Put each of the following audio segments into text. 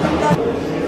どうぞ。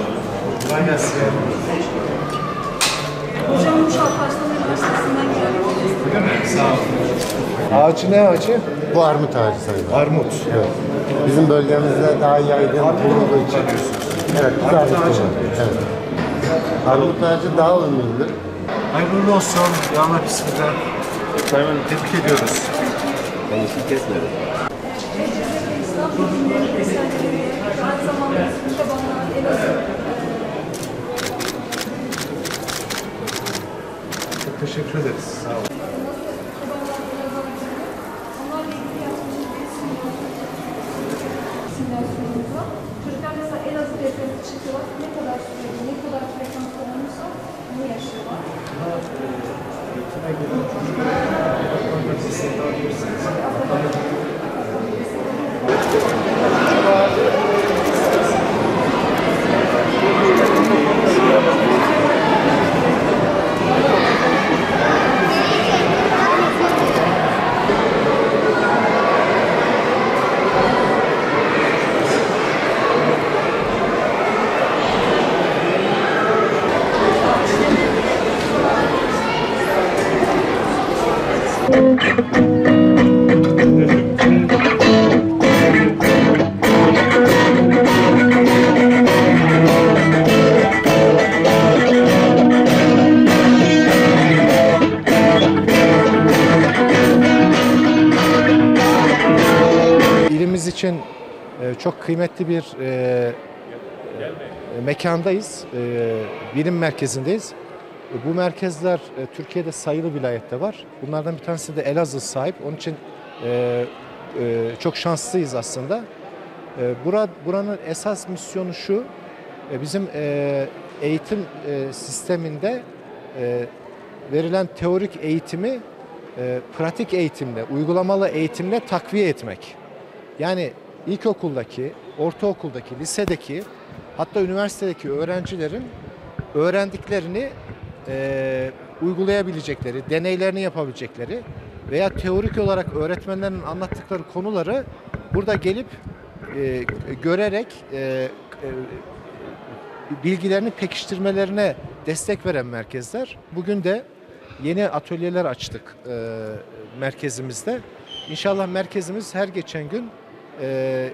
Hocam Şalparslan Üniversitesi'nden geldim. Ağacı ne ağacı? Bu armut ağacı sayılır. Armut. Evet. Bizim bölgemizde daha yaygın bulunduğu için. Evet, biz armut, armut ağacı. Evet. Armut ağacı daha ömürlü. Hayırlı olsun. Ya Allah bismillah. Tebrik ediyoruz. Ben işi kesmedim. She visits. So. İçin e, çok kıymetli bir e, e, mekandayız. Bilim merkezindeyiz. Bu merkezler Türkiye'de sayılı vilayette var. Bunlardan bir tanesi de Elazığ sahip. Onun için çok şanslıyız aslında. Bura, buranın esas misyonu şu, bizim eğitim sisteminde verilen teorik eğitimi pratik eğitimle, uygulamalı eğitimle takviye etmek. Yani ilkokuldaki, ortaokuldaki, lisedeki hatta üniversitedeki öğrencilerin öğrendiklerini e, uygulayabilecekleri, deneylerini yapabilecekleri veya teorik olarak öğretmenlerin anlattıkları konuları burada gelip e, görerek e, e, bilgilerini pekiştirmelerine destek veren merkezler. Bugün de yeni atölyeler açtık e, merkezimizde. İnşallah merkezimiz her geçen gün e,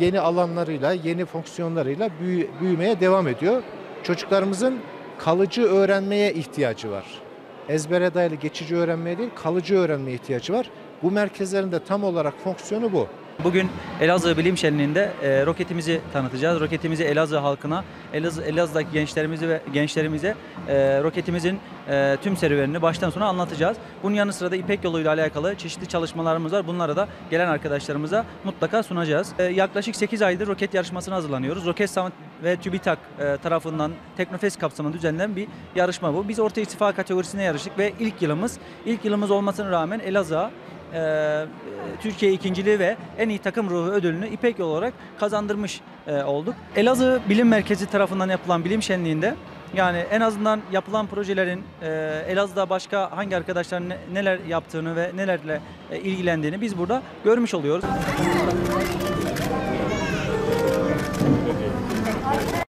yeni alanlarıyla, yeni fonksiyonlarıyla büyü- büyümeye devam ediyor. Çocuklarımızın kalıcı öğrenmeye ihtiyacı var. Ezbere dayalı geçici öğrenmeye değil, kalıcı öğrenmeye ihtiyacı var. Bu merkezlerin de tam olarak fonksiyonu bu. Bugün Elazığ Bilim Şenliği'nde e, roketimizi tanıtacağız. Roketimizi Elazığ halkına, Elazığ, Elazığ'daki gençlerimizi ve gençlerimize e, roketimizin e, tüm serüvenini baştan sona anlatacağız. Bunun yanı sıra da İpek yoluyla alakalı çeşitli çalışmalarımız var. Bunları da gelen arkadaşlarımıza mutlaka sunacağız. E, yaklaşık 8 aydır roket yarışmasına hazırlanıyoruz. Roketsan ve TÜBİTAK e, tarafından Teknofest kapsamında düzenlenen bir yarışma bu. Biz orta irtifa kategorisine yarıştık ve ilk yılımız, ilk yılımız olmasına rağmen Elazığ'a e, Türkiye ikinciliği ve en iyi takım ruhu ödülünü İpek yolu olarak kazandırmış e, olduk. Elazığ Bilim Merkezi tarafından yapılan bilim şenliğinde yani en azından yapılan projelerin e, Elazığ'da başka hangi arkadaşların ne- neler yaptığını ve nelerle e, ilgilendiğini biz burada görmüş oluyoruz.